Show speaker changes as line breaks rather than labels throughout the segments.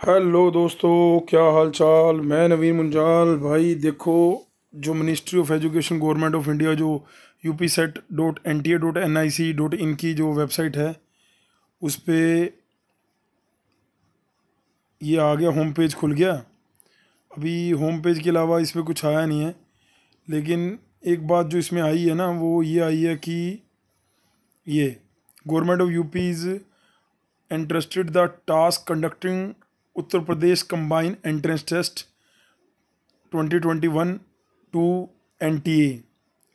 Hello दोस्तों, क्या हाल चाल मैं नवीन मुंजाल। भाई, देखो, जो ministry of education government of India जो U P CET dot N T A dot N I C dot in की जो वेबसाइट है, उस पर ये आ गया होम पेज खुल गया। अभी होम पेज के अलावा इसमें कुछ आया नहीं है। लेकिन एक बात जो इसमें आई है ना, वो ये आई है कि ये government of UP is interested the task conducting Uttar Pradesh combine entrance test 2021 to NTA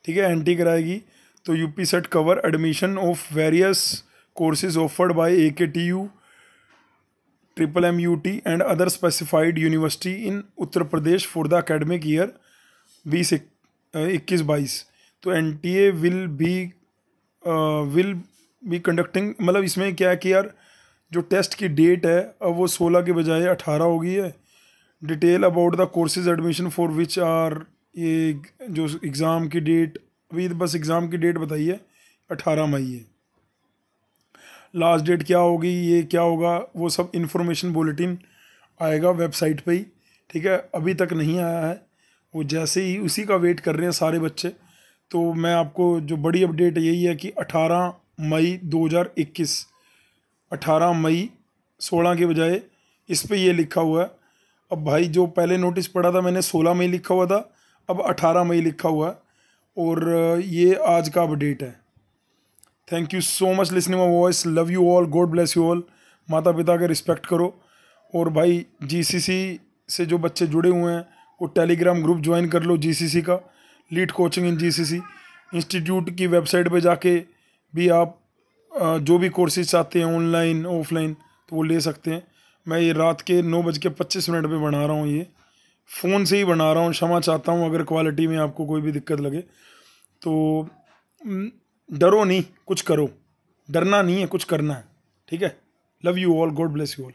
ठीक है? एनटी कराएगी। तो UP CET cover admission of various courses offered by A K T U triple M U T and other specified university in Uttar Pradesh for the academic year बीस इक्कीस बाईस। तो N T A will be will be conducting मतलब इसमें क्या है कि यार जो टेस्ट की डेट है, अब वो सोलह के बजाय अठारह हो गई है। Detail about the courses admission for which are ये जो एग्ज़ाम की डेट अभी बस एग्ज़ाम की डेट बताइए अठारह मई है। लास्ट डेट क्या होगी, ये क्या होगा, वो सब इन्फॉर्मेशन बुलेटिन आएगा वेबसाइट पे ही, ठीक है? अभी तक नहीं आया है। वो जैसे ही, उसी का वेट कर रहे हैं सारे बच्चे। तो मैं आपको जो बड़ी अपडेट यही है कि 18 मई 2021 अठारह मई सोलह के बजाय इस पर ये लिखा हुआ है। अब भाई जो पहले नोटिस पड़ा था मैंने सोलह मई लिखा हुआ था, अब अठारह मई लिखा हुआ है और ये आज का अपडेट है। Thank you so much listening my voice love you all God bless you all माता पिता का रिस्पेक्ट करो। और भाई जीसीसी से जो बच्चे जुड़े हुए हैं, वो टेलीग्राम ग्रुप ज्वाइन कर लो जीसीसी का। Lead coaching in GCC institute की वेबसाइट पे जाके भी आप जो भी कोर्सेज चाहते हैं ऑनलाइन ऑफलाइन तो वो ले सकते हैं। मैं ये रात के नौ बज के पच्चीस मिनट पर बना रहा हूँ ये। फ़ोन से ही बना रहा हूँ, क्षमा चाहता हूँ अगर क्वालिटी में आपको कोई भी दिक्कत लगे। तो डरो नहीं, कुछ करो। डरना नहीं है, कुछ करना है। ठीक है? Love you all God bless you all